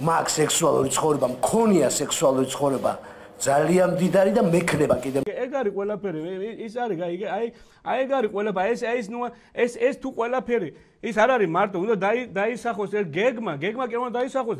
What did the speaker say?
მაქვს სექსუალური ცხოვრება, მქონია სექსუალური ცხოვრება. ძალიან დიდარი და მექნება კიდე. ეგ არის ყველაფერი, ის არის აი აი აი ეგ არის ყველაფერი, ეს ეს ნუ ეს ეს თუ ყველაფერი, ის არ არის მარტო, უნდა დაისახოს ეს გეგმა, გეგმა კი უნდა დაისახოს.